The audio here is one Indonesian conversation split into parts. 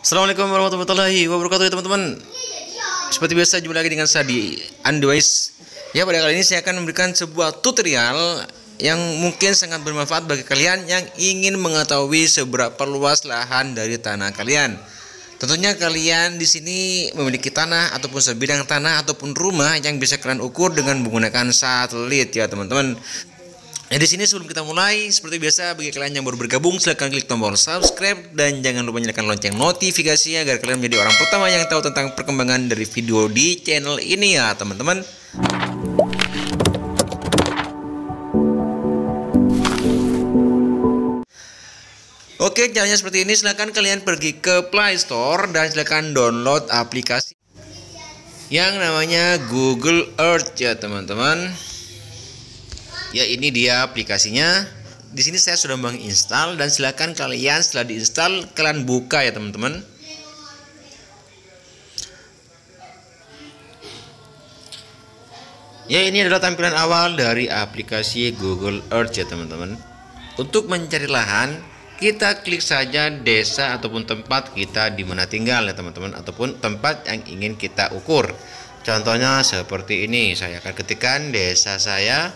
Assalamualaikum warahmatullahi wabarakatuh ya teman-teman. Seperti biasa jumpa lagi dengan saya di Andwise Ya pada kali ini saya akan memberikan sebuah tutorial Yang mungkin sangat bermanfaat bagi kalian Yang ingin mengetahui seberapa luas lahan dari tanah kalian. Tentunya kalian di sini memiliki tanah ataupun sebidang tanah ataupun rumah yang bisa kalian ukur dengan menggunakan satelit ya teman-teman. Nah di sini sebelum kita mulai, seperti biasa bagi kalian yang baru bergabung silahkan klik tombol subscribe dan jangan lupa nyalakan lonceng notifikasi agar kalian menjadi orang pertama yang tahu tentang perkembangan dari video di channel ini ya teman-teman. Oke caranya seperti ini silahkan kalian pergi ke Play Store dan silahkan download aplikasi yang namanya Google Earth ya teman-teman ya ini dia aplikasinya. Di sini saya sudah menginstal dan silakan kalian setelah diinstal kalian buka ya teman-teman. Ya ini adalah tampilan awal dari aplikasi Google Earth ya teman-teman. Untuk mencari lahan kita klik saja desa ataupun tempat kita di mana tinggal ya teman-teman ataupun tempat yang ingin kita ukur. Contohnya seperti ini saya akan ketikkan desa saya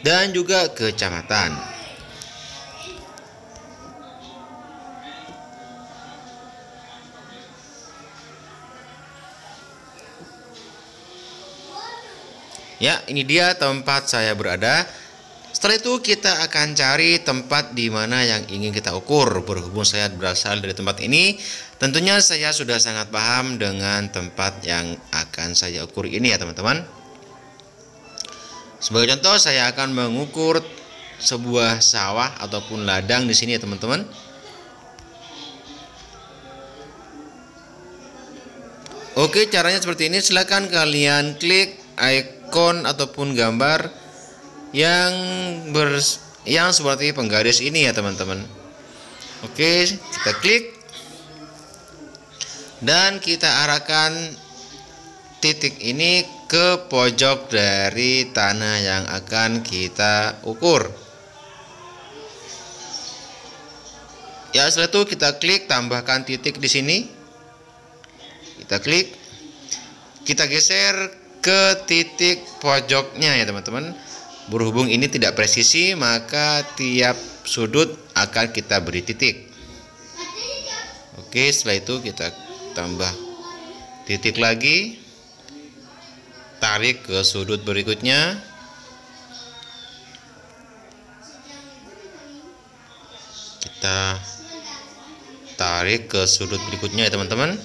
dan juga kecamatan. Ya, ini dia tempat saya berada. Setelah itu kita akan cari tempat di mana yang ingin kita ukur. Berhubung saya berasal dari tempat ini, tentunya saya sudah sangat paham dengan tempat yang akan saya ukur ini ya teman-teman. Sebagai contoh saya akan mengukur sebuah sawah ataupun ladang di sini ya teman-teman. Oke, caranya seperti ini. Silahkan kalian klik ikon ataupun gambar yang ber yang seperti penggaris ini ya teman-teman. Oke, kita klik dan kita arahkan titik ini ke pojok dari tanah yang akan kita ukur. Ya, setelah itu kita klik tambahkan titik di sini. Kita klik. Kita geser ke titik pojoknya ya, teman-teman. Berhubung ini tidak presisi, maka tiap sudut akan kita beri titik. Oke, setelah itu kita tambah titik lagi tarik ke sudut berikutnya. Kita tarik ke sudut berikutnya ya teman-teman.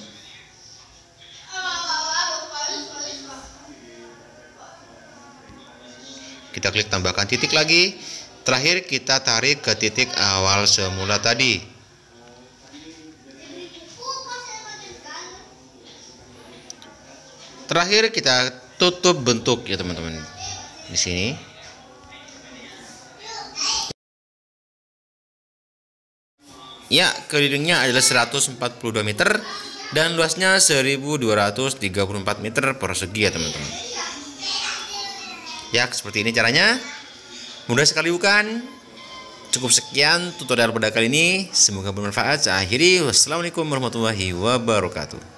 Kita klik tambahkan titik lagi. Terakhir kita tarik ke titik awal semula tadi. Terakhir kita tutup bentuk ya teman-teman di sini. Ya kelilingnya adalah 142 meter dan luasnya 1234 meter persegi ya teman-teman. Ya seperti ini caranya. Mudah sekali bukan. Cukup sekian tutorial pada kali ini. Semoga bermanfaat. Saya akhiri. Wassalamualaikum warahmatullahi wabarakatuh